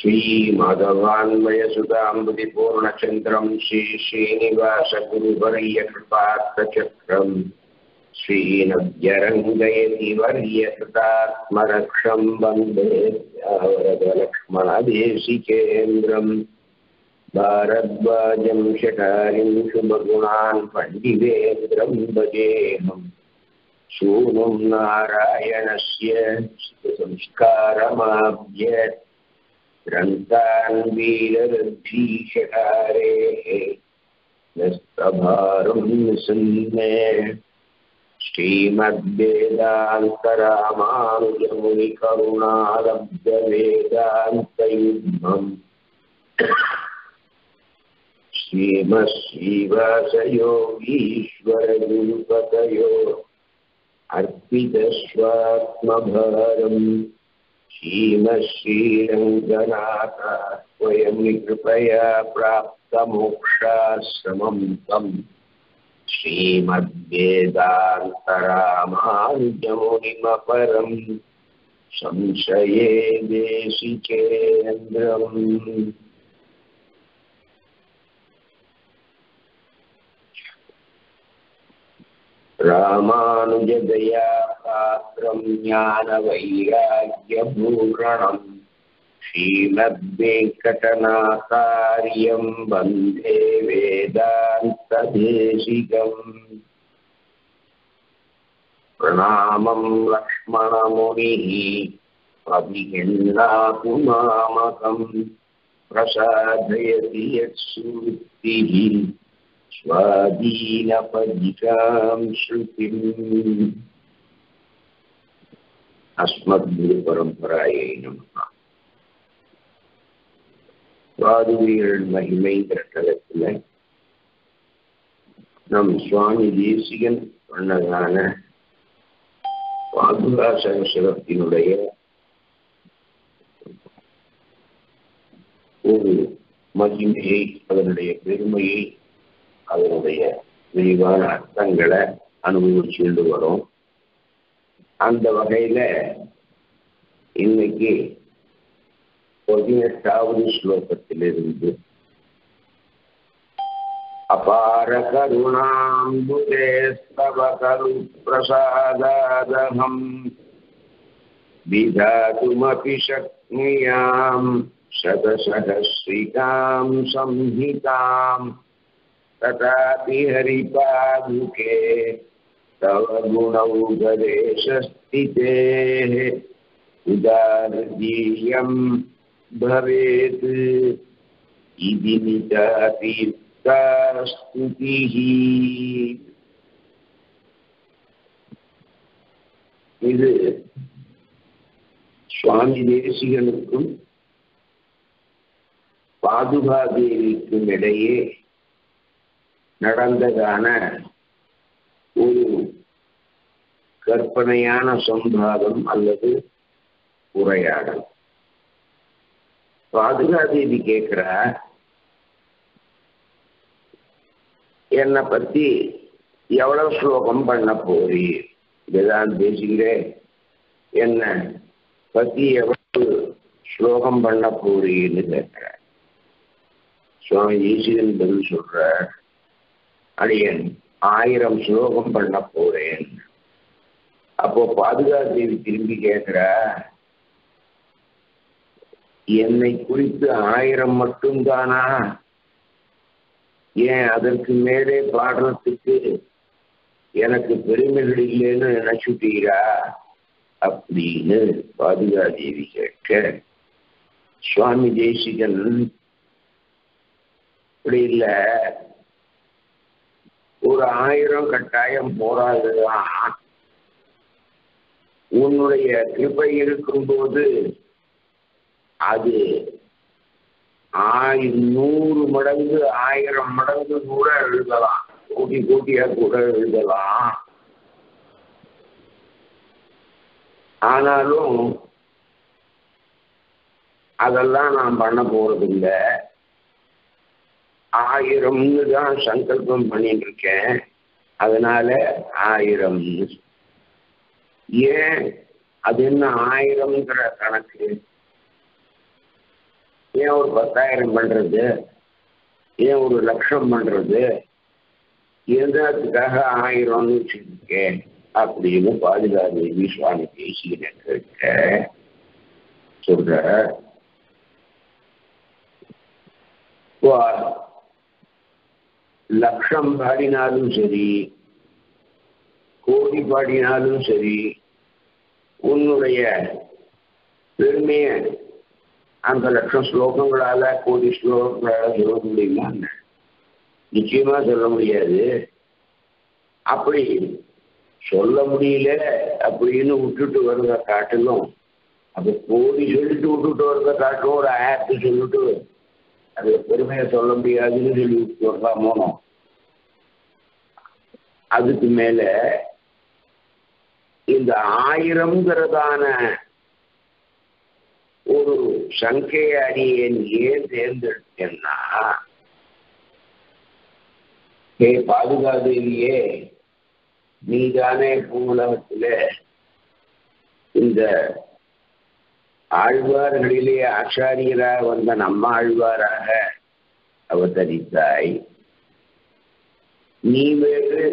श्रीमाधवान्वयसुधाम्बुदिपूर्णचन्द्रम् श्रीश्रीनिवासगुरुवर्यकृपार्थचक्रम् श्रीनद्यरङ्गयति वर्यकृतात्मरक्षम् वन्दे वरदलक्ष्मणदेशिकेन्द्रम् भारद्वाजम् शठारिम् शुभगुणान् पण्डितेन्द्रम् भजेऽहम् शूनुम् नारायणस्य संस्कारमाभ्य ग्रन्थान् वीररद्धीशकारेः नस्तभारं निसन्ने श्रीमद्वेदान्तरामानुजमुनिकरुणालब्धवेदान्तयुग्मम् श्रीमश्रीवासयोगीश्वरगुरुपतयो अर्पितस्वात्मभारम् श्रीमश्रीरङ्गनाथ स्वयं कृपया प्राप्तमोक्षाश्रमं तम् श्रीमद्वेदान्तरामानुजमुनिमपरं संशये देशिकेन्द्रम् रामानुजदया पात्रं ज्ञानवैराग्यभूषणम् श्रीमद्वेङ्कटनाथार्यं वन्दे वेदान्तदेशिकम् प्रणामं लक्ष्मणमुनिः अभिहिन्नाकुमामकम् प्रसादयति यत्सूक्तिः स्वाधीनपदिकां श्रुतिम् அஸ்மத்குருபரம்பராயை நமகா சாதுரியர்கள் மகிமைங்கிற தளத்தில் நம் சுவாமி தேசிகன் சொன்னதான பாதுகா சகசரத்தினுடைய ஒரு மகிமையை அதனுடைய பெருமையை அதனுடைய விரிவான அர்த்தங்களை அனுபவிச்சுண்டு வரும். அந்த வகையில இன்னைக்கு பதினெட்டாவது ஸ்லோகத்திலிருந்து அபார கருணாம்புதே ஸ்தவ கரு பிரசாதாதகம் விதாதுமபி சக்னியாம் சதசகஸ்ரிகாம் சம்ஹிதாம் तथापि हरिपादुके तव गुणौपदेशस्थितेः उदारदीयं भवेत् इति नितातीर्थस्तुतिः இது சுவாமி தேசிகனுக்கும் பாதுகா தேவிக்கும் இடையே நடந்ததான கற்பனையான சம்பாதம் அல்லது உரையாடல். பாதுகாதேவி கேட்கிற என்னை பத்தி எவ்வளவு ஸ்லோகம் பண்ண போறி? இதுதான் பேசுகிறேன். என்ன பத்தி எவ்வளவு ஸ்லோகம் பண்ண போறீன்னு கேட்கிற சுவாமி ஈசிகன் பதில் சொல்ற அடியன் ஆயிரம் ஸ்லோகம் பண்ண போறேன். அப்போ பாதுகா தேவி திரும்பி கேட்கிற என்னை குறித்து ஆயிரம் மட்டும்தானா ஏன் அதற்கு மேலே பாடுறதுக்கு எனக்கு பெருமைகள் இல்லைன்னு நினைச்சுட்டீரா அப்படின்னு பாதுகா தேவி கேட்க சுவாமி தேசிகன் இப்படி இல்லை. ஒரு ஆயிரம் கட்டாயம் போராதுதான் உன்னுடைய கிருப்பை இருக்கும்போது அது ஆய் நூறு மடங்கு ஆயிரம் மடங்கு கூட எழுதலாம். கூட்டி கூட்டியா கூட எழுதலாம். ஆனாலும் அதெல்லாம் நான் பண்ண போறதில்லை. ஆயிரம்னு தான் சங்கல்பம் பண்ணிட்டு இருக்கேன். அதனால ஆயிரம் ஏன் அது என்ன ஆயிரம்ங்கிற கணக்கு? ஏன் ஒரு பத்தாயிரம் பண்றது? ஏன் ஒரு லட்சம் பண்றது? எதற்காக ஆயிரம்னு வச்சிருக்கேன் அப்படின்னு பாதுகாதேவி சுவாமி தேசிகனை கேட்க சொல்ற? லட்சம் பாடினாலும் சரி கோடி பாடினாலும் சரி உன்னுடைய பெருமைய அந்த லட்சம் ஸ்லோகங்களால கோடி ஸ்லோகங்களால சொல்ல முடியுமா நிச்சயமா சொல்ல முடியாது. அப்படி சொல்ல முடியல அப்படின்னு விட்டுட்டு வருவத காட்டிலும் அப்ப கோடி சொல்லிட்டு விட்டுட்டு வரத காட்டும் ஒரு ஆயிரத்து சொல்லிட்டு அது பெருமையை சொல்ல முடியாதுன்னு சொல்லி விட்டு வரலாமோ? அதுக்கு மேல இந்த ஆயிரம்ங்கிறதான ஒரு சங்கைய அணியன் ஏன் தேர்ந்தெடுத்தேன்னா ஏ பாதுகாதேவியே நீதானே பூவுலகத்துல இந்த ஆழ்வார்களிலே ஆச்சாரியராக வந்த நம்ம ஆழ்வாராக அவதரித்தாய். நீ வேறு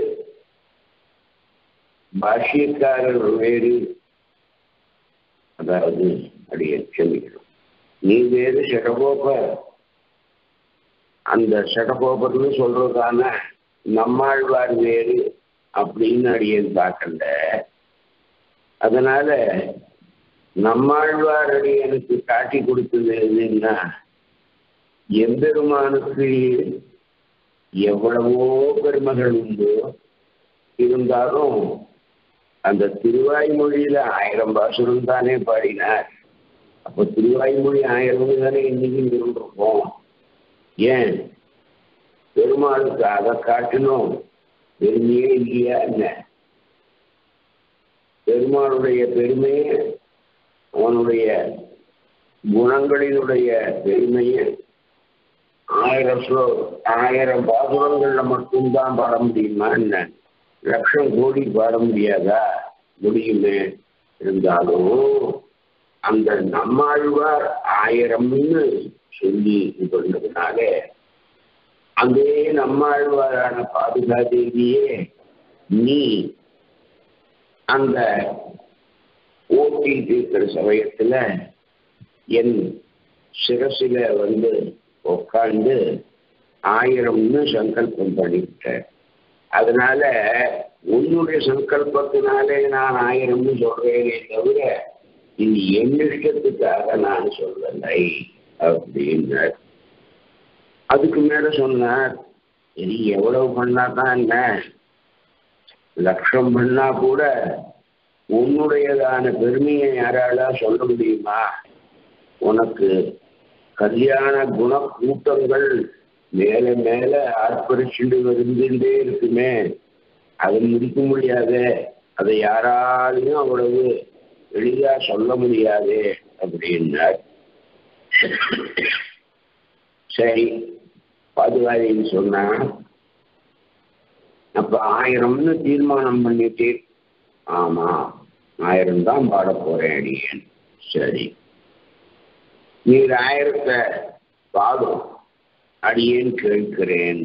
பாஷ்யக்காரர் வேறு. அதாவது அடைய க்ஷமிக்கணும் நீ வேறு ஷடகோபர். அந்த ஷடகோபர்னு சொல்றதான நம்மாழ்வார் வேறு அப்படின்னு அடியன் பார்க்கல. அதனால நம்மாழ்வார் அடியனுக்கு காட்டி கொடுத்தது எதுன்னா எம்பெருமானுக்கு எவ்வளவோ பெருமைகள் உண்டு. இருந்தாலும் அந்த திருவாய்மொழியில ஆயிரம் பாசுரம் தானே பாடினார். அப்போ திருவாய்மொழி ஆயிரம் தானே இன்னைக்கு இருந்திருப்போம் ஏன்? பெருமாளுக்கு அதை காட்டினோம். பெருமையே இல்லையா என்ன? பெருமாளுடைய பெருமையை அவனுடைய குணங்களினுடைய பெருமையை ஆயிரம் ஸ்லோ ஆயிரம் பாசுரங்கள்ல மட்டும்தான் பாட முடியுமா என்ன? லட்சம் கோடி பாட முடியாதா? முடியுமே இருந்தாலும் அந்த நம்மாழ்வார் ஆயிரம்னு சொல்லி கொண்டதுனால அதே நம்மாழ்வாரான பாதுகாதேவியே நீ அந்த ஓட்டி தீர்க்கிற சமயத்துல என் சிரசில வந்து உட்காந்து ஆயிரம்னு சங்கல்பம் பண்ணிவிட்ட அதனால உன்னுடைய சங்கல்பத்தினாலே நான் ஆயிரம்னு சொல்றேனே தவிர இது என் நான் சொல்லலை அப்படின்னார். அதுக்கு மேல சொன்னார் இது எவ்வளவு பண்ணா தான் என்ன? லட்சம் பண்ணா கூட உன்னுடையதான பெருமையை யாரால சொல்ல முடியுமா? உனக்கு கல்யாண குண கூட்டங்கள் மேல மேல ஆர்ப்பரிச்சுட்டு வருந்துட்டே இருக்குமே. அதை முடிக்க முடியாது. அதை யாராலையும் அவ்வளவு எளிதா சொல்ல முடியாது அப்படின்னார். சரி பாதுகாதின்னு சொன்னா அப்ப ஆயிரம்னு தீர்மானம் பண்ணிட்டு ஆமா ஆயிரம் தான் பாட போறேன் அடியேன். சரி. நீர் ஆயிரத்தை பாடும். அடியேன் கேட்கிறேன்.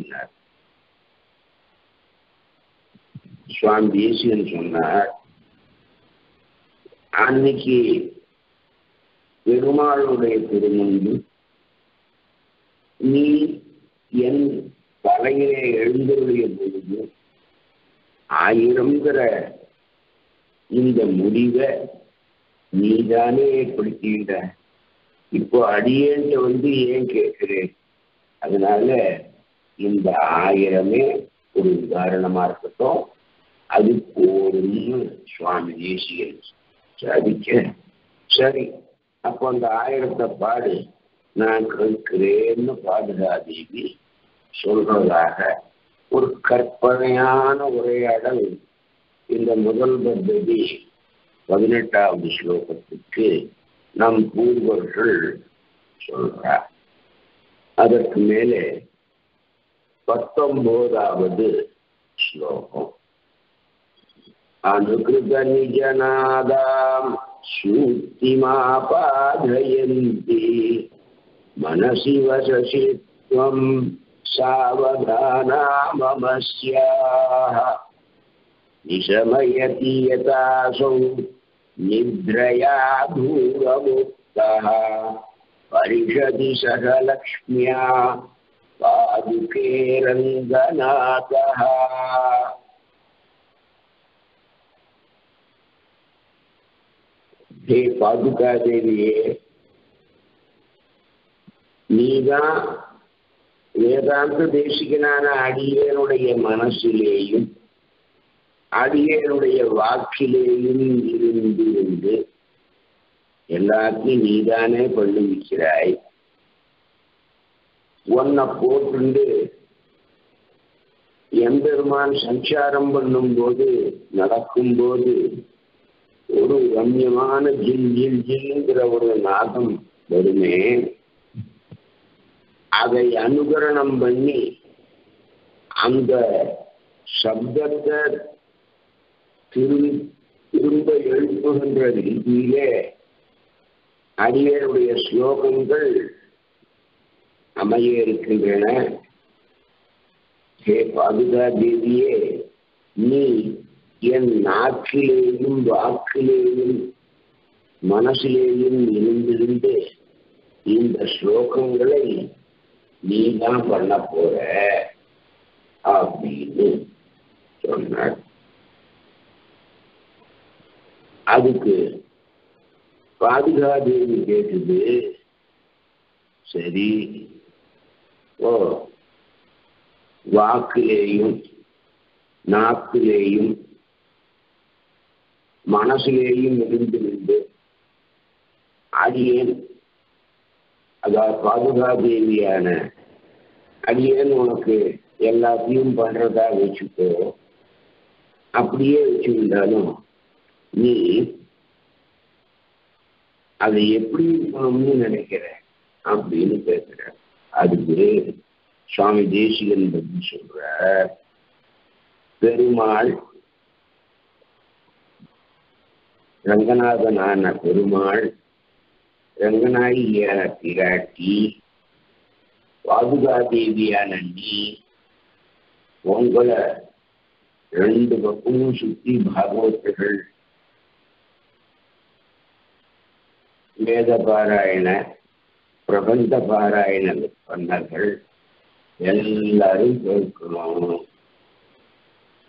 சுவாமி தேசியன் சொன்னார் அன்னைக்கு பெருமாளுடைய திருமணம். நீ என் தலையிலே எழுந்தருடைய பொழுது ஆயிரம்ங்கிற இந்த முடிவை நீதானே ஏற்படுத்திட்ட. இப்போ அடியேன்ட்ட வந்து ஏன் கேட்கிறேன்? அதனால இந்த ஆயிரமே ஒரு உதாரணமா இருக்கட்டும். அது போதும்னு சுவாமி தேசியன் சாதிக்க. சரி அப்போ அந்த ஆயிரத்தை பாடு. நான் கேட்கிறேன்னு பாதுகாதேவி சொல்றதாக ஒரு கற்பனையான உரையாடல் இந்த முதல் பத்ததி பதினெட்டாவது ஸ்லோகத்துக்கு நம் பூர்வர்கள் சொல்றார். அதற்கு மேலே பத்தொன்பதாவது ஸ்லோகம். அனுகிருத நிஜநாதாம் சூக்திமாபாதயந்தி மனசி வசசித்வம் சாவதானா மமஸ்யாஹ நிசமயதி யதாசௌ நித்ரயா தூரமுக்தः परिषदि सह लक्ष्म्या पादुके रङ्गनाथः ஹே பாதுகா தேவியே நீதான் வேதாந்த தேசிகனான அடியனுடைய மனசிலேயும் அடியனுடைய வாக்கிலேயும் இருந்து இருந்து எல்லாத்தையும் நீதானே பண்ணுவிக்கிறாய் உன்னை போட்டு எம்பெருமான் சஞ்சாரம் பண்ணும்போது நடக்கும்போது ஒரு ரம்யமான ஜில் ஜில் ஜில்ங்கிற ஒரு நாதம் வருமே அதை அனுகரணம் பண்ணி அந்த சப்தத்தை திரு திரும்ப எழுப்புகின்ற ரீதியிலே அடியருடைய ஸ்லோகங்கள் அமைய இருக்கின்றன ஹே பாதுகா தேவியே நீ என் நாக்கிலேயும் வாக்கிலேயும் மனசிலேயும் இருந்திருந்து இந்த ஸ்லோகங்களை நீ தான் பண்ண போற அப்படின்னு சொன்னார். அதுக்கு பாதுகாதேவி கேட்டுது சரி. ஓ. வாக்கிலேயும் நாக்கிலேயும் மனசிலேயும் நின்று அடியேன். அதாவது பாதுகா தேவியான அடியேன் உனக்கு எல்லாத்தையும் பண்றதா வச்சுக்கோ. அப்படியே வச்சிருந்தாலும் நீ அதை எப்படி இருக்கணும்னு நினைக்கிறேன் அப்படின்னு பேசுற அதுக்கு சுவாமி தேசிகன் பற்றி சொல்ற பெருமாள் ரங்கநாதனான பெருமாள் ரங்கநாயகியான பிராட்டி பாதுகாதேவியான நீ உங்களை ரெண்டு பக்கமும் சுத்தி பாகவத்துகள் வேத பாராயண பிரபந்த பாராயண பண்ணர்கள் எல்லாரும் கேட்கணும்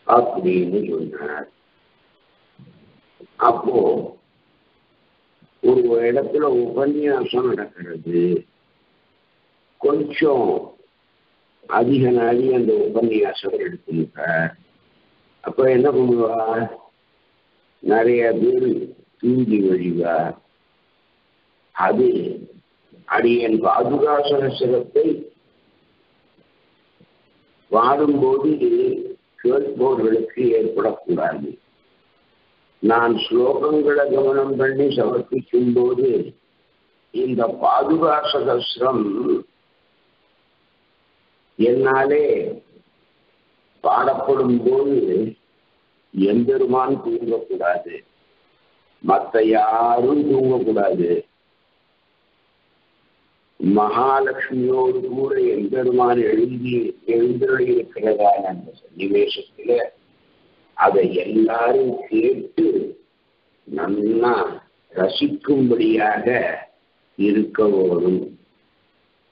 அப்படின்னு சொன்னார். அப்போ ஒரு இடத்துல உபன்யாசம் நடக்கிறது. கொஞ்சம் அதிக நாளி அந்த உபன்யாசம் எடுத்துட்டார் அப்ப என்ன பண்ணுவா? நிறைய பேர் தூங்கி வழிவா அது அடியன் பாதுகாசனத்தை வாடும்போது கேட்பவர்களுக்கு ஏற்படக்கூடாது. நான் ஸ்லோகங்களை கவனம் பண்ணி சமர்ப்பிக்கும் போது இந்த பாதுகா சகசிரம் என்னாலே பாடப்படும் போது எம்பெருமான் தூங்கக்கூடாது. மற்ற யாரும் தூங்கக்கூடாது. மகாலட்சுமியோடு கூட எம்பெருமான் எழுதி எழுந்திருக்கிறதா அந்த சன்னிவேசத்துல அதை எல்லாரும் கேட்டு நல்லா ரசிக்கும்படியாக இருக்க வேணும்.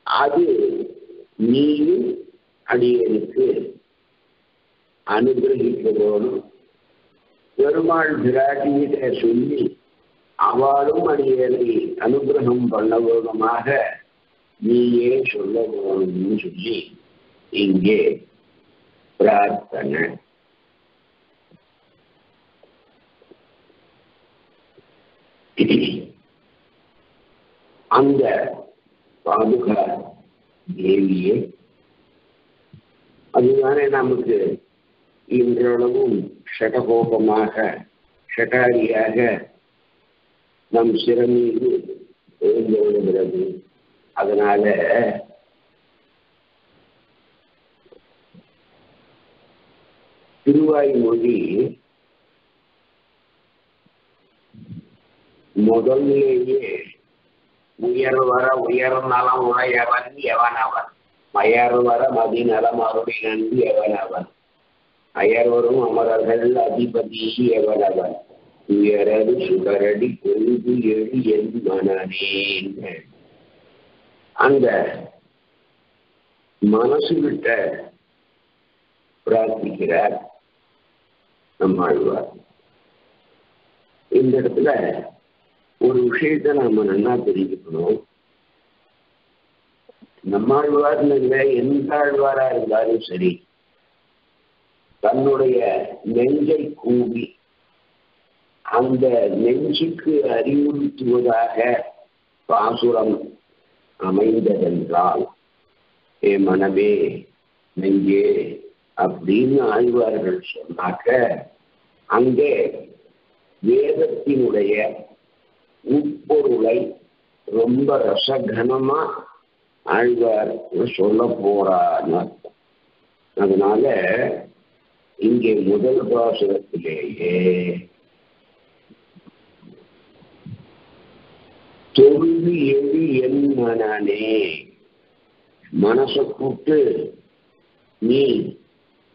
அது நீயும் அடியனுக்கு அனுகிரகிக்க பெருமாள் பிராட்டியிட சொல்லி அவளும் அடியனை அனுகிரகம் பண்ண வேணுமாக நீயே சொல்ல போகணும்னு சொல்லி இங்கே பிரார்த்தனை. அந்த பாதுகா தேவியே அதுதானே நமக்கு இன்றளவும் ஷடகோபமாக ஷடாரியாக நம் சிறமீது எழுந்து விடுகிறது அதனால திருவாய்மொழி முதல்லேயே உயர்வர உயர்நலம் உடையவன் எவனவன் மயர்வர மதிநலம் அருளி நன்றி எவனவன் அயர்வரும் அமரர்கள் அதிபதி எவனவன் உயரது சுடரடி கொழுது எழு என் மனநேன். அந்த மனசு விட்ட பிரார்த்திக்கிறார் நம்மாழ்வார் இந்த இடத்துல ஒரு விஷயத்தை நாம நல்லா தெரிஞ்சுக்கணும். நம்மாழ்வார்னு இல்லை எந்த ஆழ்வாரா இருந்தாலும் சரி தன்னுடைய நெஞ்சை கூவி அந்த நெஞ்சுக்கு அறிவுறுத்துவதாக பாசுரம் அமைந்ததென்றால் ஏ மனமே நெஞ்சே அப்படின்னு ஆழ்வார்கள் சொன்னாக்க அங்கே வேதத்தினுடைய உட்பொருளை ரொம்ப ரசகனமா ஆழ்வார் சொல்ல போறான்னு அர்த்தம் அதனால இங்கே முதல் பாசுரத்திலேயே தொழுது எழு என் மனனே மனசை கூட்டு நீ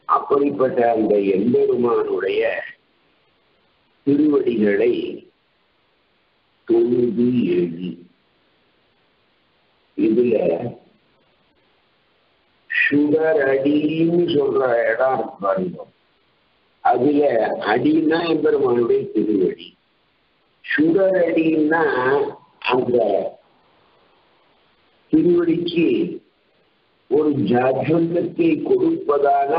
அப்படிப்பட்ட அந்த எம்பெருமானுடைய திருவடிகளை தொழுது எழுதி. இதுல சுடர் அடின்னு சொல்ற இடம் பாருங்க. அதுல அடின்னா எம்பெருமானுடைய திருவடி. சுடர் அடின்னா அந்த திருவடிக்கு ஒரு ஜாகிரத்தை கொடுப்பதான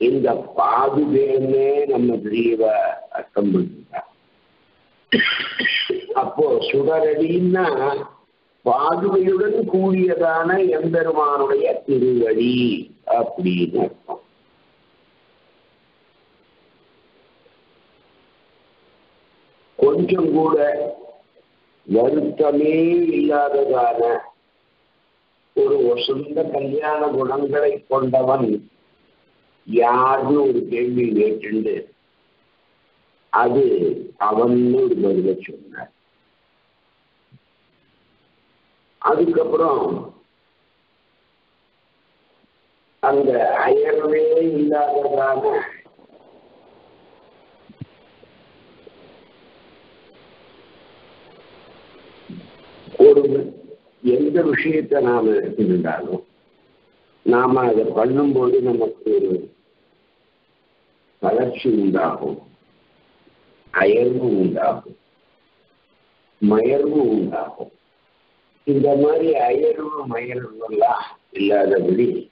இந்த பாதுகைன்னே நம்ம தெரியவ அர்த்தம் பண்ணுறார் அப்போ சுடரடின்னா பாதுகையுடன் கூடியதான எம்பெருமானுடைய திருவடி அப்படின்னு அர்த்தம். கொஞ்சம் கூட வருத்தமே இல்லாததான ஒரு வசந்த கல்யாண குணங்களை கொண்டவன் யாருன்னு ஒரு கேள்வி கேட்டு அது அவன் ஒரு பதில சொன்னார். அதுக்கப்புறம் அந்த அயர்வே இல்லாததான ஒரு எந்த விஷயத்தை நாம் இருந்தாலும் நாம் அதை பண்ணும்போது நமக்கு ஒரு வளர்ச்சி உண்டாகும் அயர்வு உண்டாகும் மயர்வு உண்டாகும். இந்த மாதிரி அயர்வு மயர்வுலாம் இல்லாதபடி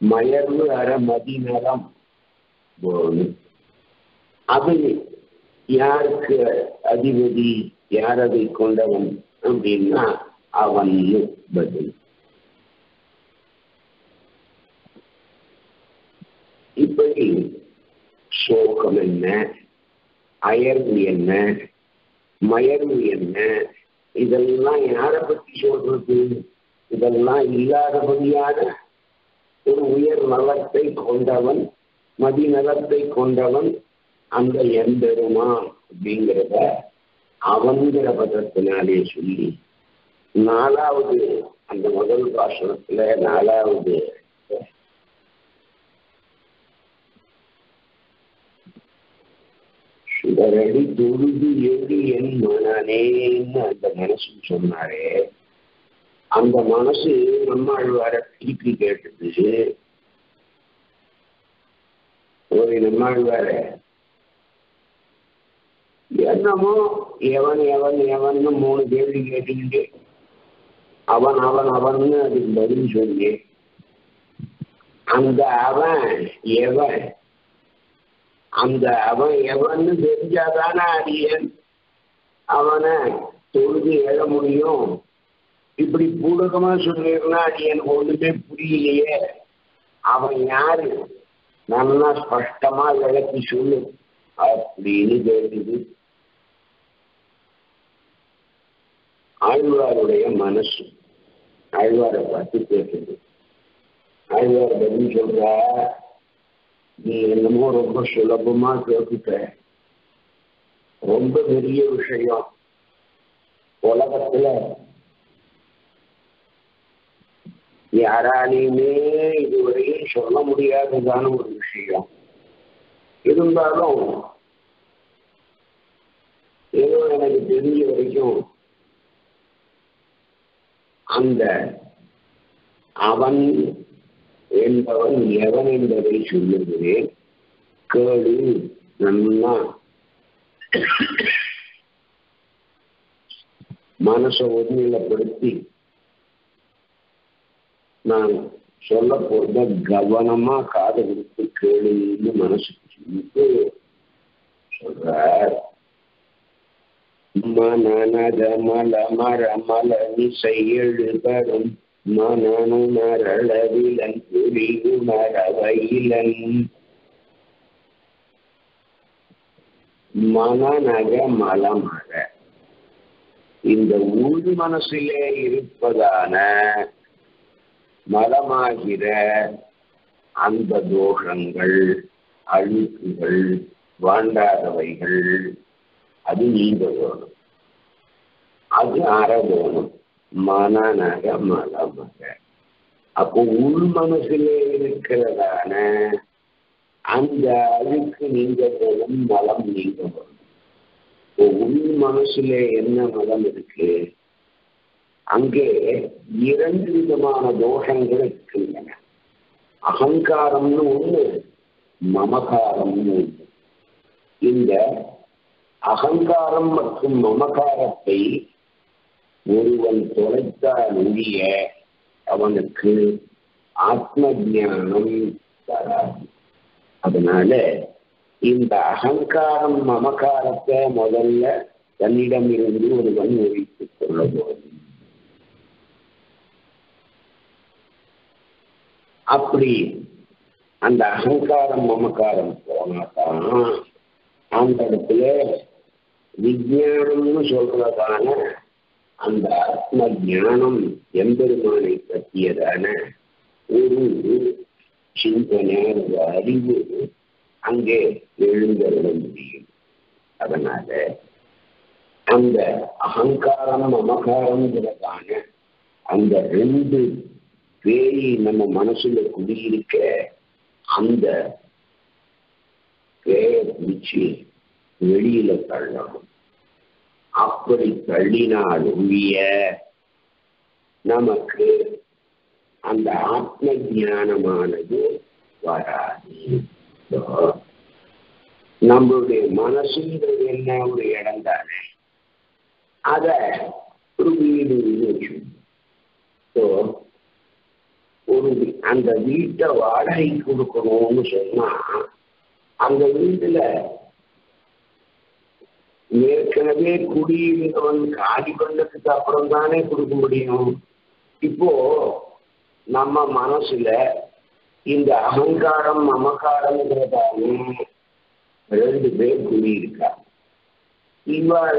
மயர்வு அற மதிநலம் அது யாருக்கு அதிபதி? யார் அதை கொண்டவன் அப்படின்னா அவன் பதில் இப்படி சோகம் என்ன? அயர்வு என்ன? மயர்வு என்ன? இதெல்லாம் யாரை பற்றி சொல்றது? இதெல்லாம் இல்லாதபடியான ஒரு உயர் நலத்தை கொண்டவன் மதிநலத்தை கொண்டவன் அந்த எம்பெருமான் அப்படிங்கிறத அவங்கிற பதத்தினாலே சொல்லி நாலாவது அந்த முதல் பாஷணத்துல நாலாவது சுடரடி தொழுது எழுதி என் மனநேன்னு அந்த மனசு சொன்னாரே. அந்த மனசு நம்மாழ்வார திருப்பி கேட்டது. ஒரு நம்மாழ்வார என்னமோ எவன் எவன் எவன்னு மூணு கேள்வி கேட்டுக்கிட்டு அவன் அவன் அவன்னு அதுக்கு பதில் சொல்லி அந்த அவன் எவன் அந்த அவன் எவன்னு தெரிஞ்சாதானே அடியன் அவனை தொழுது எழ முடியும். இப்படி பூடகமா சொல்லிருந்தா அடியன் ஒண்ணுமே புரியலையே. அவன் யாரு? நல்லா ஸ்பஷ்டமா விளக்கி சொல்லு. அப்படின்னு கேட்டுது ஆழ்வாருடைய மனசு. ஆழ்வாரை பார்த்து கேட்குது. ஆழ்வார் பதில் சொல்ற நீ என்னமோ ரொம்ப சுலபமா கேட்டுட்ட. ரொம்ப பெரிய விஷயம். உலகத்துல யாராலையுமே இதுவரையும் சொல்ல முடியாததான ஒரு விஷயம். இருந்தாலும் ஏதோ எனக்கு தெரிஞ்ச வரைக்கும் அந்த அவன் என்பவன் எவன் என்பதை சொல்லுகிறேன் கேடு நல்லா மனசை ஒருநிலைப்படுத்தி. நான் சொல்ல போறத கவனமா காது கொடுத்து கேளுன்னு மனசுக்கு சொல்லிட்டு சொல்றார். மனநத மல மர மல நிசை எழுபரும் மனனுணரளவிலன் புரியுணரவையிலன். மனநக மலமர இந்த உள் மனசிலே இருப்பதான மலமாகிற அந்த தோஷங்கள் அழுக்குகள் வாண்டாதவைகள் அது நீங்க வேணும். அது அற மனநக மலமக. அப்போ உள் மனசிலே இருக்கிறதான அந்த அழுக்கு நீங்க போகும் மலம் நீங்க வரும் இப்போ உள் மனசுல என்ன மலம் இருக்கு? அங்கே இரண்டு விதமான தோஷங்கள் இருக்கின்றன. அகங்காரம்னு ஒண்ணு மமகாரம்னு ஒண்ணு. இந்த அகங்காரம் மற்றும் மமகாரத்தை ஒருவன் தொலைத்தால் ஒழிய அவனுக்கு ஆத்ம ஜானம் வராது அதனால இந்த அகங்காரம் மமகாரத்தை முதல்ல தன்னிடம் இருந்து ஒருவன் ஒழித்துக் கொள்ள வேண்டும் அப்படி அந்த அகங்காரம் மமக்காரம் போனாதான் அந்த இடத்துல விஜயானம்னு சொல்றதான அந்த ஆத்ம ஞானம் எம்பெருமானை பற்றியதான ஒரு சிந்தனை ஒரு அறிவு அங்கே எழுந்தருள முடியும். அதனால அந்த அகங்காரம் மமகாரம்ங்கிறதான அந்த ரெண்டு பேய் நம்ம மனசுல குடியிருக்க அந்த பேய பிடிச்சு வெளியில தள்ளணும். அப்படி தள்ளினால் ஒழிய நமக்கு அந்த ஆத்ம ஞானமானது வராது. நம்மளுடைய மனசுன்றது என்ன? ஒரு இடம் தானே. அத ஒரு வீடு ஒரு அந்த வீட்டை வாடகை கொடுக்கணும்னு சொன்னா அந்த வீட்டுல ஏற்கனவே குடியிருந்தவன் காலி பண்ணதுக்கு அப்புறம் தானே கொடுக்க முடியும். இப்போ நம்ம மனசுல இந்த அகங்காரம் மமகாரம்ங்கிறதான ரெண்டு பேர் குடியிருக்கா இவாள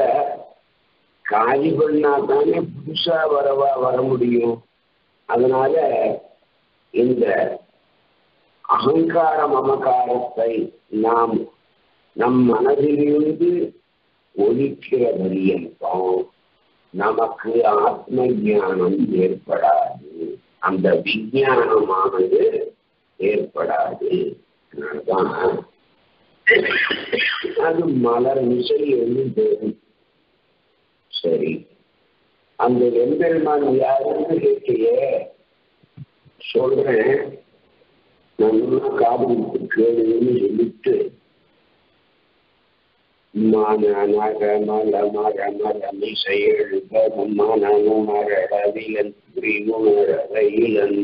காலி பண்ணா தானே புதுசா வரவா வர முடியும். அதனால இந்த அகங்கார மமக்காரத்தை நாம் நம் மனதிலிருந்து ஒழிக்கிற பரியந்தம் நமக்கு ஆத்ம ஞானம் ஏற்படாது. அந்த விஞ்ஞானமானது ஏற்படாது. அதனால்தான் அது மலர் மிசை என்று சரி. அந்த எம்பெருமான் யாருன்னு கேட்கையே சொல்றேன். நல்லா காதலித்து கேளுன்னு சொல்லிட்டு மானாக மல மர மரமி செயழுக மனமுணரவிலன் புரிவுணரவையிலன்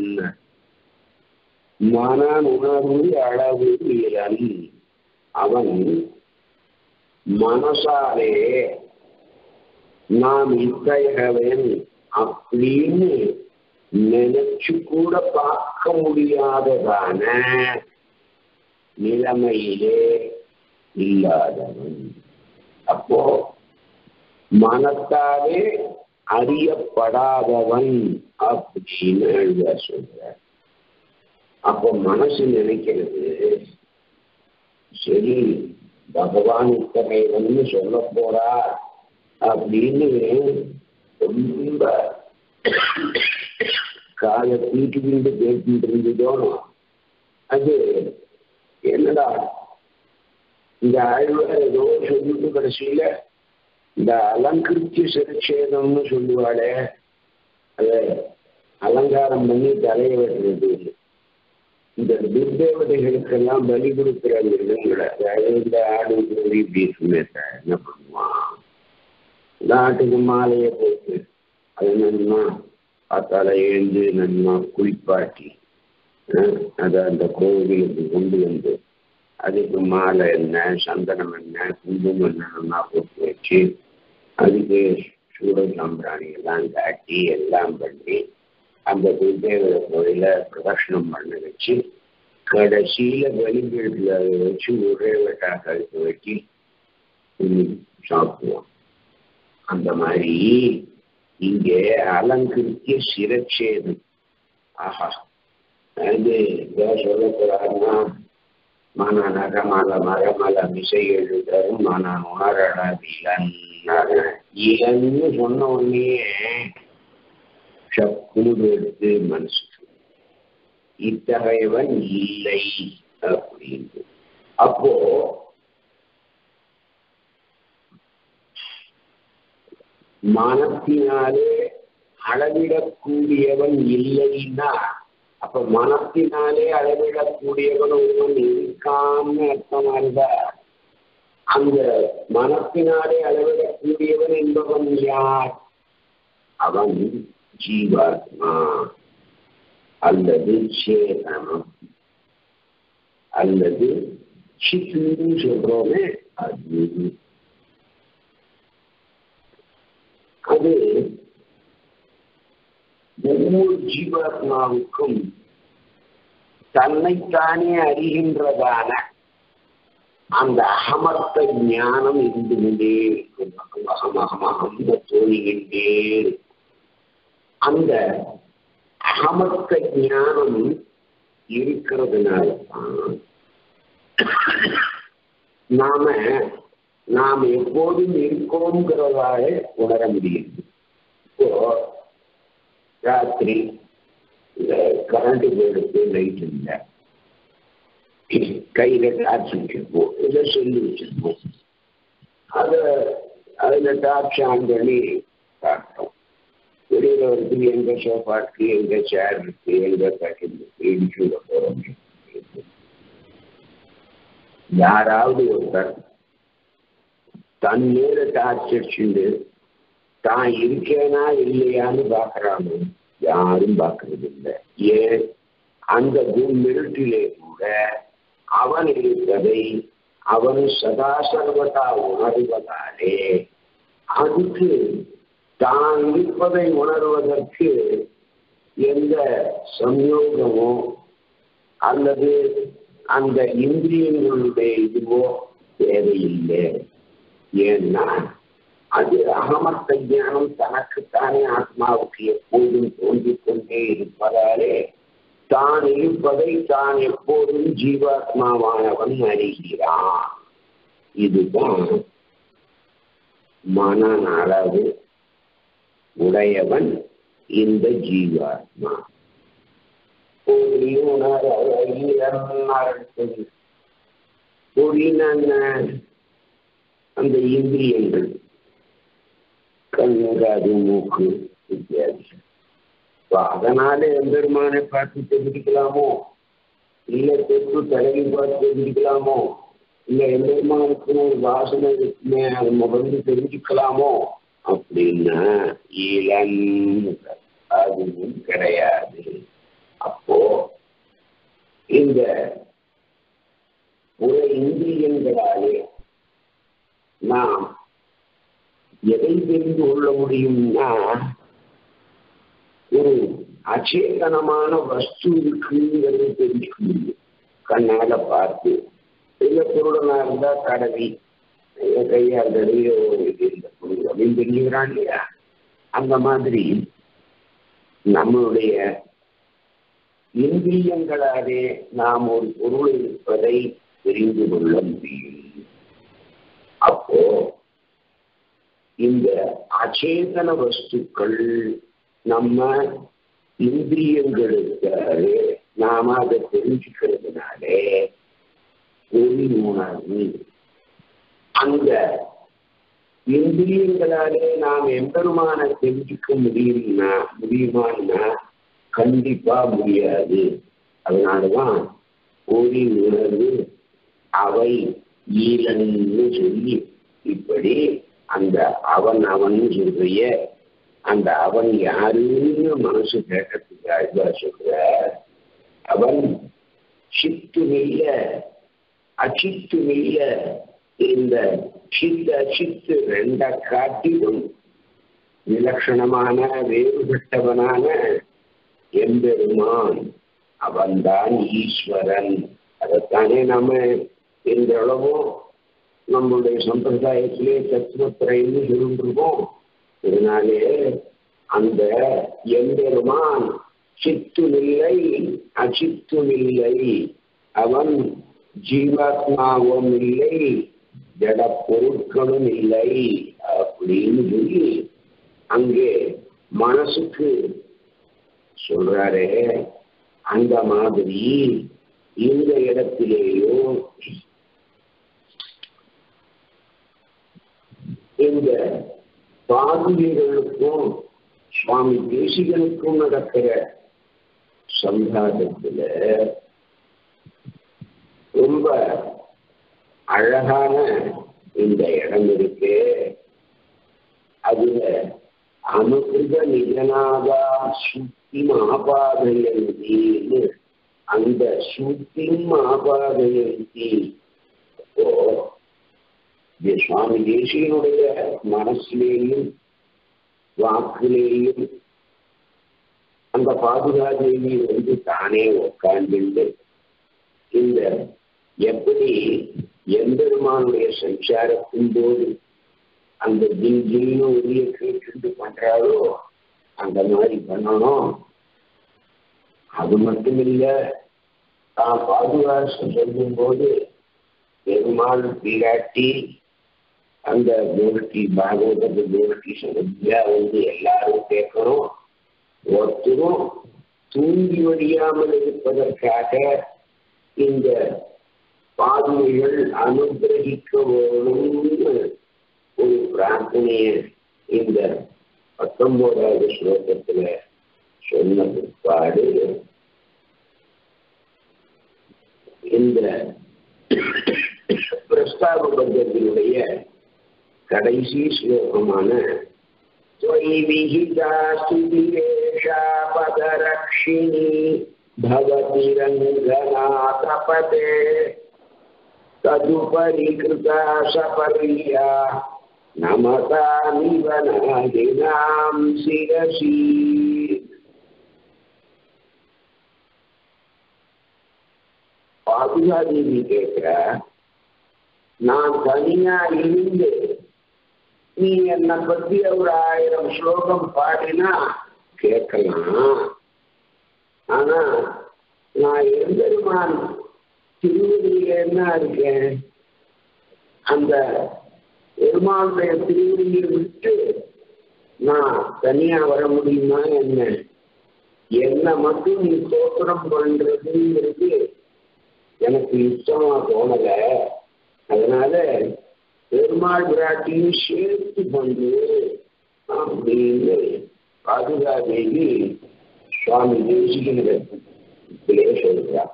மனான் உணர்வு அளவு இளன் அவன் மனசாலே நாம் இத்தகையவன் அப்படின்னு நினைச்சு கூட பார்க்க முடியாததான நிலைமையிலே இல்லாதவன். அப்போ மனத்தாலே அறியப்படாதவன் அப்படின்னு எழுத சொல்ற. அப்போ மனசு நினைக்கிறது சரி பகவான் இத்தகையவன் சொல்ல போறா அப்படின்னு ரொம்ப காலை தீட்டிக்கிட்டு பேசிட்டு இருந்ததோனோ அது என்னடா இந்த ஆழ்வார் ஏதோ சொல்லிட்டு கடைசியில இந்த அலங்கிருத்திய சிறச்சேதம்னு சொல்லுவாளே அத அலங்காரம் பண்ணி தலையை வெட்டுறது. இந்த துர்தேவதைகளுக்கெல்லாம் பலி கொடுக்கிற மிருகங்களை அதாவது இந்த ஆடு கோழி இப்படி இருக்குமே என்ன பண்ணுவான் நாட்டுக்கு மாலையை போட்டு அது நன்னா பார்த்தால எழுந்து நன்னா குளிப்பாட்டி அதை அந்த கோவிலுக்கு கொண்டு வந்து அதுக்கு மாலை என்ன சந்தனம் என்ன குங்குமம் என்னன்னா போட்டு வச்சு அதுக்கு சூட சாம்பிராணி எல்லாம் காட்டி எல்லாம் பண்ணி அந்த குருதேவர கோயில பிரதட்சணம் பண்ண வச்சு கடைசியில வெளிப்பீட்டில் வச்சு ஒரே வெட்டா கழுத்து வச்சு சாப்பிடுவோம். அந்த மாதிரி இங்கே அலங்கரிக்க சிரச்சேதம். ஆஹா. அது சொல்லக்கூடாதுன்னா மானா நகமல மரமல மிசை எழுதரும் மானா உணரடாது இளன் இளன்னு சொன்ன உடனே சக்குனு எடுத்து மனசு இத்தகையவன் இல்லை அப்படின்னு அப்போ மனத்தினாலே அளவிடக்கூடியவன் இல்லைன்னா அப்ப மனத்தினாலே அளவிடக்கூடியவன் ஒருவன் இருக்கான்னு அர்த்தமா இருந்தா அந்த மனத்தினாலே அளவிடக்கூடியவன் என்பவன் யார்? அவன் ஜீவாத்மா அல்லது சேதனம் அல்லது சித்துன்னு சொல்றோமே அது. அது ஒவ்வொரு ஜீவாத்மாவுக்கும் தன்னைத்தானே அறிகின்றதான அந்த அகமத்த ஞானம் இருந்து கொண்டே இருக்கும். அகம் அகம் அகம் தோணிகின்றே இருக்கும் அந்த அகமத்த ஞானம் இருக்கிறதுனால நாம நாம் எப்போதும் இருக்கோங்கிறதாக உணர முடியும். இப்போ ராத்திரி இந்த கரண்ட் போர்டுக்கு லைட் இல்லை. கையில டார்ச் வச்சிருப்போம். இல்லை சொல்லி வச்சிருப்போம். அதை அதில் டார்ச் ஆன் பண்ணி பார்த்தோம் வெளியில வந்து எங்க சோஃபா இருக்கு எங்க சேர் இருக்கு எங்க கட்டில் இருக்கு இடிச்சுட போறோம். யாராவது ஒருத்தர் தன் மேல டார்ச் அடிச்சுட்டு தான் இருக்கேனா இல்லையான்னு பாக்குறானோ யாரும் பார்க்கறது இல்லை ஏன்? அந்த மிருட்டிலே கூட அவன் இருப்பதை அவன் சதா சர்வதா உணர்வதாலே அதுக்கு தான் இருப்பதை உணர்வதற்கு எந்த சம்யோகமோ அல்லது அந்த இந்திரியங்களுடைய இதுவோ தேவையில்லை. ஏன்னா அது அகமத்த ஞானம் தனக்குத்தானே ஆத்மாவுக்கு எப்போதும் தோன்றிக் கொண்டே இருப்பதாலே தான் இருப்பதை தான் எப்போதும் ஜீவாத்மாவானவன் அறிகிறான். இதுதான் மன அளவு உடையவன் இந்த ஜீவாத்மா. அந்த இந்திரியங்கள். கண்ணுராது மூக்கு வித்தியாசம் அதனால எம்பெருமானை பார்த்து தெரிஞ்சுக்கலாமோ? இல்ல தொட்டு தலைவி பார்த்து தெரிஞ்சுக்கலாமோ? இல்ல எம்பெருமானுக்கு ஒரு வாசனை இருக்குமே அது முதல்ல தெரிஞ்சுக்கலாமோ? அப்படின்னா இளன் அதுவும் கிடையாது. அப்போ இந்த ஒரு இந்தியன்களாலே நாம் எதை தெரிந்து கொள்ள முடியும்னா ஒரு அச்சேதனமான வஸ்து இருக்குங்கிறது தெரிஞ்சுக்க முடியும் கண்ணால பார்த்து. இல்ல பொருடனா இருந்தா கடவி. கையால் தடவி ஒரு இது இந்த பொருள் அப்படின்னு தெரிஞ்சுக்கிறான் இல்லையா? அந்த மாதிரி நம்மளுடைய இந்திரியங்களாலே நாம் ஒரு பொருள் இருப்பதை தெரிந்து கொள்ள முடியும் அப்போ இந்த அச்சேதன வஸ்துக்கள் நம்ம இந்திரியங்களுக்கு நாம அதை தெரிஞ்சுக்கிறதுனாலே ஒளி உணர்வு. அந்த இந்திரியங்களாலே நாம் எம்பெருமான தெரிஞ்சுக்க முடியும்னா முடியுமான்னா கண்டிப்பா முடியாது. அதனாலதான் ஒளி உணர்வு அவை ஈரன்னு சொல்லி இப்படி அந்த அவன் அவன் சொல்றிய அந்த அவன் யாருன்னு மனசு கேட்டதுக்கு அழுதா சொல்ற அவன் சித்து அச்சித்துமில்ல அச்சித்து இந்த சித்து அச்சித்து ரெண்ட காட்டிலும் விலட்சணமான வேறுபட்டவனான எம்பெருமான் அவன்தான் ஈஸ்வரன். அதைத்தானே நாம இந்த அளவும் நம்மளுடைய சம்பிரதாயத்திலே தத்துவத்துறைன்னு சொல்லிருக்கோம் இதனாலே அந்த எம்பெருமான் சித்துமில்லை அச்சித்துமில்லை. அவன் ஜீவாத்மாவும் இல்லை ஜட பொருட்களும் இல்லை அப்படின்னு சொல்லி அங்கே மனசுக்கு சொல்றாரே அந்த மாதிரி இந்த இடத்திலேயோ இந்த பாதிரிகளுக்கும் சுவாமி தேசிகனுக்கும் நடக்கிற சம்பாதத்துல ரொம்ப அழகான இந்த இடம் இருக்கு. அதுல அனுகிருத நிஜனாதா சுத்தி ஆபாதையந்தின்னு அந்த சுத்தி ஆபாதையந்தி அப்போ சுவாமி தேசியனுடைய மனசிலேயும் வாக்கிலேயும் அந்த பாதுகாதேவி வந்து தானே உட்கார்ந்து இந்த எப்படி எம்பெருமானுடைய சஞ்சாரத்தின் போது அந்த ஜில் ஜில்னு கேட்டு பண்றாரோ அந்த மாதிரி பண்ணணும். அது மட்டும் இல்ல தான் பாதுகாசம் சொல்லும் போது பெருமாள் பிராட்டி அந்த கோஷ்டி பாகவத கோஷ்டி சமத்தியா வந்து எல்லாரும் கேட்கணும் ஒருத்தரும் தூங்கி வழியாமல் இருப்பதற்காக இந்த பாதுகைகள் அனுகிரகிக்க வேணும்னு ஒரு பிரார்த்தனையை இந்த பத்தொன்பதாவது ஸ்லோகத்துல சொன்ன பிற்பாடு இந்த பிரஸ்தாப பந்தத்தினுடைய கடைசி ஸ்லோகமான பதரக்ஷிணி भवति रङ्गनाथपदे तदुपरि कृता सपर्या नमतामिव नादिनां शिरसि பாதுகாதேவி கேட்கிற நான் தனியா இருந்து நீ என்னை பத்தி ஒரு ஆயிரம் ஸ்லோகம் பாடினா கேட்கலாம். ஆனா நான் எம்பெருமான் திருவடியில என்ன இருக்கேன்? அந்த பெருமாளுடைய திருவடியை விட்டு நான் தனியா வர முடியுமா என்ன? என்னை மட்டும் நீ சோத்திரம் பண்றதுங்கிறது எனக்கு இஷ்டமா தோணல. அதனால பெருமாள் விராட்டியும் சேர்த்து கொண்டு அப்படின்னு பாதுகாதேவி சுவாமி தேசிகனிடத்திலே சொல்றார்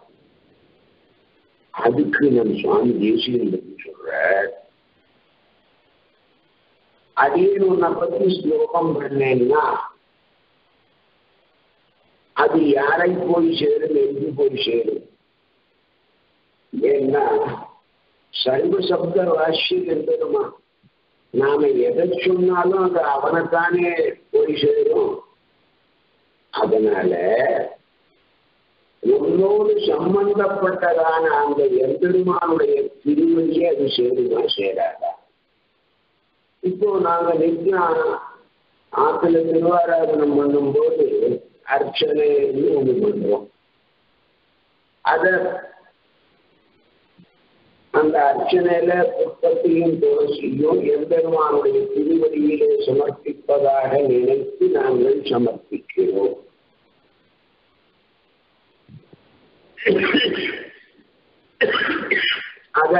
அதுக்கு நம் சுவாமி தேசிகன் பற்றி சொல்ற அதே உன்னை பத்தி ஸ்லோகம் பண்ணேன்னா அது யாரை போய் சேரும் எங்கு போய் சேரும்? ஏன்னா சர்வ சப்த வாஷ்யம் என்பதுமா நாம எதை சொன்னாலும் அது அவனைத்தானே போய் சேரும் அதனால உன்னோடு சம்பந்தப்பட்டதான அந்த எம்பெருமானுடைய திருவடியை அது சேருமா சேராதா? இப்போ நாங்க நித்தியம் ஆத்துல திருவாராதனம் பண்ணும்போது அர்ச்சனைன்னு ஒண்ணு பண்றோம் அத அந்த அர்ச்சனையில புஷ்பத்தையும் துளசியும் எம்பெருமானுடைய திருவடியிலே சமர்ப்பிப்பதாக நினைத்து நாங்கள் சமர்ப்பிக்கிறோம். அத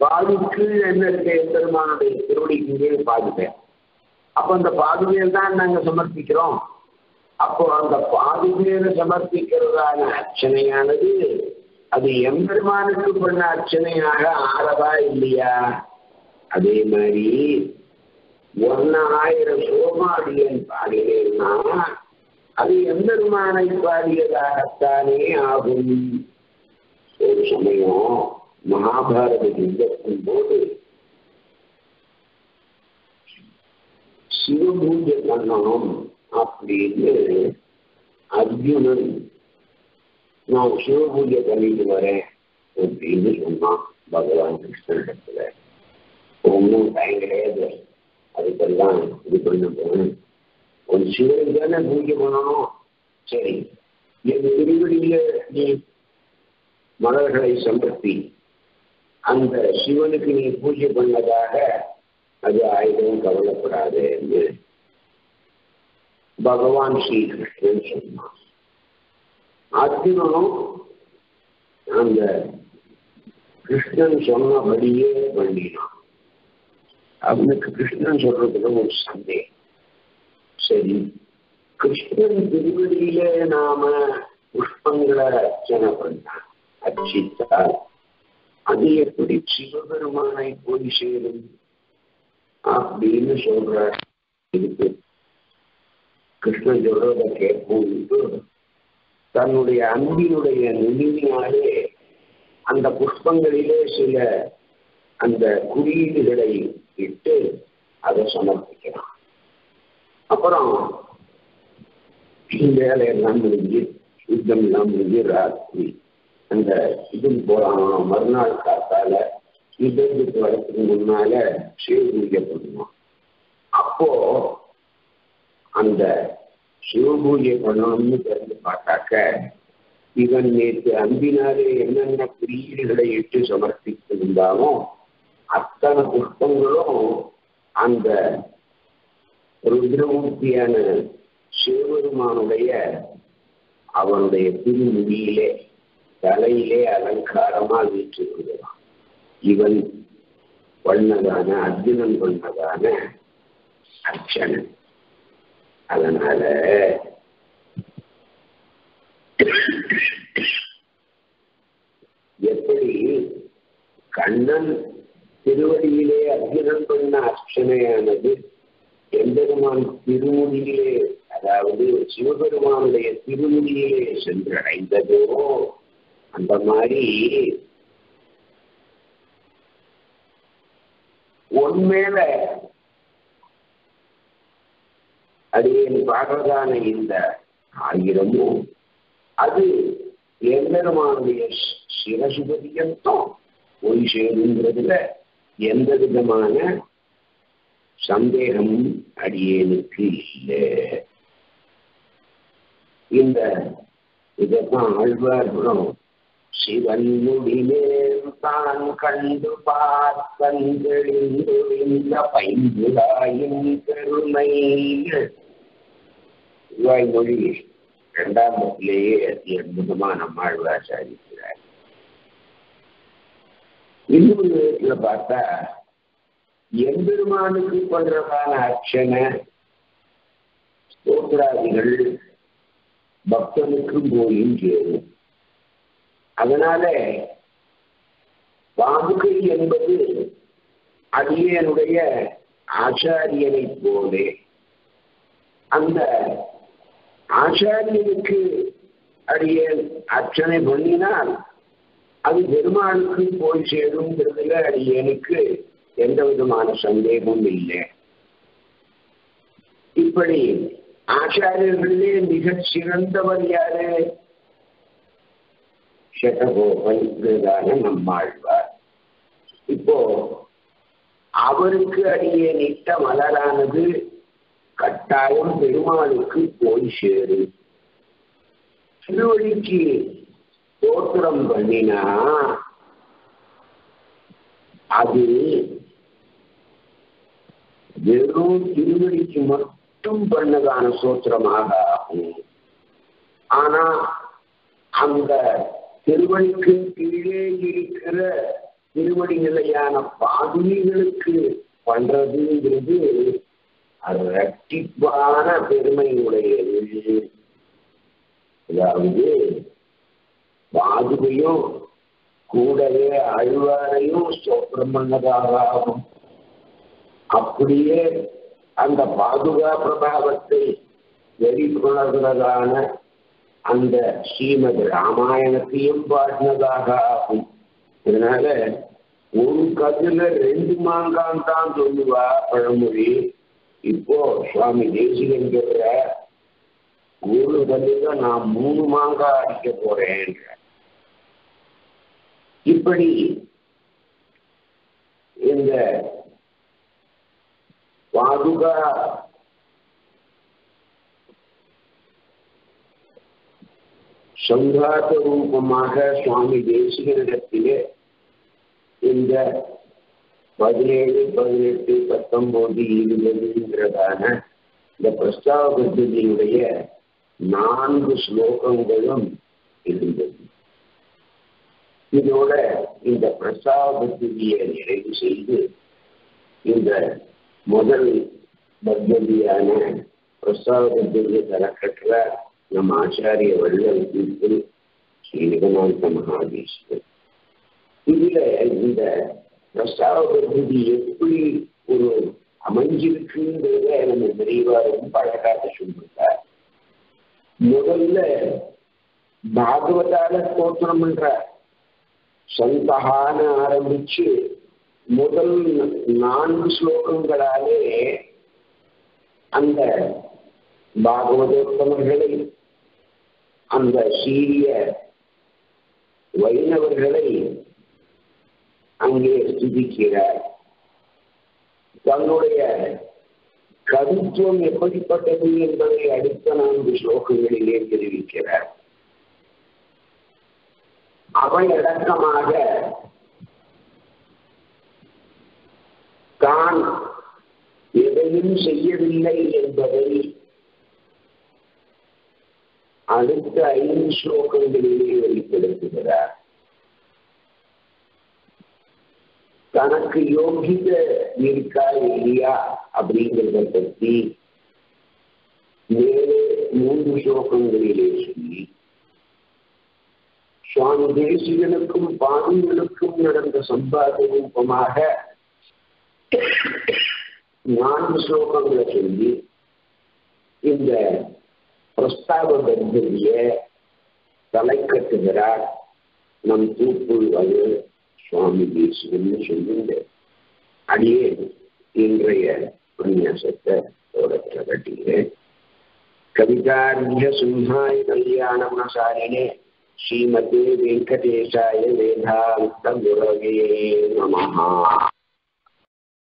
பாதிக்கு என்ன எம்பெருமானுடைய திருவடி இங்கே பாதுகை அப்ப அந்த பாதுகையில் தான் நாங்க சமர்ப்பிக்கிறோம். அப்போ அந்த பாதுகையில சமர்ப்பிக்கிறதான அர்ச்சனையானது அது எம்பெருமானுக்கு பண்ண அர்ச்சனையாக ஆறதா இல்லையா? அதே மாதிரி ஒன்னு ஆயிரம் சோமாடியன் பாடினேன்னா அது எம்பெருமானை பாடியதாகத்தானே ஆகும். ஒரு சமயம் மகாபாரத யுத்தத்தின் போது சிவபூஜை பண்ணணும் அப்படின்னு அர்ஜுனன் நான் சிவபூஜை பண்ணிட்டு வரேன் அப்படின்னு சொன்னான் பகவான் கிருஷ்ணனிடத்துல. ஒன்றும் டைம் கிடையாது. அதுக்கெல்லாம் இது பண்ண போகணும் ஒரு சிவனுக்கு தானே பூஜை பண்ணணும்? சரி. என் திருவடியில நீ மலர்களை சமர்ப்பி அந்த சிவனுக்கு நீ பூஜை பண்ணதாக அது ஆயுதம் கவலைப்படாது என்று பகவான் ஸ்ரீகிருஷ்ணன் சொன்னான். அர்ஜுனனும் அந்த கிருஷ்ணன் சொன்னபடியே பண்ணினான். அவனுக்கு கிருஷ்ணன் சொல்றதுல ஒரு சந்தேகம். சரி கிருஷ்ணன் திருவடியில நாம புஷ்பங்களை அர்ச்சனை பண்ணான். அர்ச்சித்தால் அது எப்படி சிவபெருமானை போய் சேரும் அப்படின்னு சொல்ற இருக்கு கிருஷ்ணன் சொல்றத கேட்போம். தன்னுடைய அன்பினுடைய நுனியினாலே அந்த புஷ்பங்களிலே சில அந்த குறியீடுகளை இட்டு அதை சமர்ப்பிக்கிறான். அப்புறம் வேலையெல்லாம் முடிஞ்சு யுத்தம் எல்லாம் முடிஞ்சு ராத்திரி. அந்த இது போறான்? மறுநாள் காத்தால யுத்தத்துக்கு வரத்துக்கு முன்னால சிவ பூஜை பண்ணுவான் அப்போ அந்த சிவபூஜை பண்ணணும்னு தெரிஞ்சு பார்த்தாக்க இவன் நேற்று அன்பினாலே என்னென்ன குறியீடுகளை இட்டு சமர்ப்பித்திருந்தாலும் அத்தனை புஷ்பங்களும் அந்த ருத்ரமூர்த்தியான சிவபெருமானுடைய அவனுடைய திருமுடியிலே தலையிலே அலங்காரமா வீற்றிருக்கிறான் இவன் பண்ணதான அர்ஜுனன் பண்ணதான அர்ச்சனன். அதனால எப்படி கண்ணன் திருவடியிலே அர்ஜுனன் பண்ண அர்ச்சனையானது எம்பெருமான் திருமுடியிலே அதாவது சிவபெருமானுடைய திருமுடியிலே சென்றடைந்ததோ அந்த மாதிரி உண்மையில அடியேன் பாடுறதான இந்த ஆயிரமோ? அது எம்பெருமானுடைய சிவசுபதியத்தும் போய் சேருங்கிறதுல எந்த விதமான சந்தேகமும் அடியேனுக்கு இல்லை. இந்த இதான் ஆழ்வார்களும் சிவன் முடிமேல் தான் கண்டு பார்த்தெழுந்து இந்த பைந்துடாயின் பெருமை மொழி இரண்டாம் பத்திலேயே அதி அற்புதமா நம்ம சாதிக்கிறார் இன்னொரு விதத்துல பார்த்தா எம்பெருமானுக்கு பண்றதான அர்ச்சனை ஸ்தோத்திராதிகள் பக்தனுக்கும் போயும் சேரும் அதனால பாதுகை என்பது அடியனுடைய ஆச்சாரியனை போலே அந்த ஆச்சாரியனுக்கு அடிய அர்ச்சனை பண்ணினால் அது பெருமாளுக்கு போய் சேருங்கிறதுல அடியனுக்கு எந்த விதமான சந்தேகமும் இல்லை. இப்படி ஆச்சாரியர்களே மிக சிறந்தவர் யாரு? சட்டகோபன் நம்மாழ்வார். இப்போ அவருக்கு அடியே நிட்ட மலரானது கட்டாயம் பெருமாளுக்கு போய் சேரும் திருவழிக்கு தோற்றம் பண்ணினா அது வெறும் திருவழிக்கு மட்டும் பண்ணதான சோத்திரமாக ஆகும். ஆனா அந்த திருவழிக்கு கீழே இருக்கிற திருவடி நிலையான பாதுகைகளுக்கு பண்றதுங்கிறது அது ரட்டிப்பான பெருமையுடையது அதாவது பாதுகையும் கூடவே அழ்வாரையும் ஸ்தோத்திரம் அப்படியே அந்த பாதுகா பிரபாவத்தை வெளிக்கொணர்கிறதான அந்த ஸ்ரீமத் ராமாயணத்தையும் பாடினதாக ஆகும் இதனால ஒரு கதில ரெண்டு மாங்கான் தான் சொல்லுவா பழமொழி. இப்போ சுவாமி தேசிகன் சொல்ற ஒரு கல்லுல நான் மூணு மாங்காய் அடிக்க போறேன் இப்படி இந்த பாதுகா சங்காத ரூபமாக சுவாமி தேசிகனிடத்திலே இந்த பதினேழு பதினெட்டு பத்தொன்பது இருபதுங்கிறதான இந்த பிரஸ்தாவ பத்திரிகையுடைய நான்கு ஸ்லோகங்களும் இருந்தது இதோட இந்த பிரஸ்தாவ பத்திரிகையை நிறைவு செய்து இந்த முதல் பத்திரியான பிரஸ்தாவ பத்திரிகை தரக்கற்றார் நம் ஆச்சாரிய வள்ளல் தீர்ப்பு ஸ்ரீ நிகமாந்த மகாதீஸ்வர் இதுல இந்த பிரஸ்தாவ எப்படி ஒரு அமைஞ்சிருக்குன்றத நம்ம நிறைவா ரொம்ப அழகாக சொல்லிருக்கார் முதல்ல பாகவதால ஸ்தோத்திரம் பண்ற சந்தகான ஆரம்பிச்சு முதல் நான்கு ஸ்லோகங்களாலே அந்த பாகவதோத்தமர்களை அந்த சீரிய வைணவர்களை அங்கே ஸ்துதிக்கிறார் தன்னுடைய கருத்துவம் எப்படிப்பட்டது என்பதை அடுத்த நான்கு ஸ்லோகங்களிலே தெரிவிக்கிறார். அவை அடக்கமாக தான் எதையும் செய்யவில்லை என்பதை அடுத்த ஐந்து ஸ்லோகங்களிலே வெளிப்படுத்துகிறார். தனக்கு யோகித இருக்கா இல்லையா அப்படிங்கிறத பற்றி மேலே மூன்று ஸ்லோகங்களிலே சொல்லி சுவாமி தேசிகனுக்கும் பாதிகளுக்கும் நடந்த சம்பாத ரூபமாக நான்கு ஸ்லோகங்களை சொல்லி இந்த பிரஸ்தாப பத்திரிய தலை கட்டுகிறார் நம் தூப்புள் அது சுவாமி தேசிகன்னு சொல்லுங்க. அடியே இன்றைய உபன்யாசத்தை தொடர்ச்சி கட்டுகிறேன் கவிதாரிய சிம்ஹாய கல்யாண குணசாரினே ஸ்ரீமதே வெங்கடேஷாய வேதாந்த குரவே நமஹா.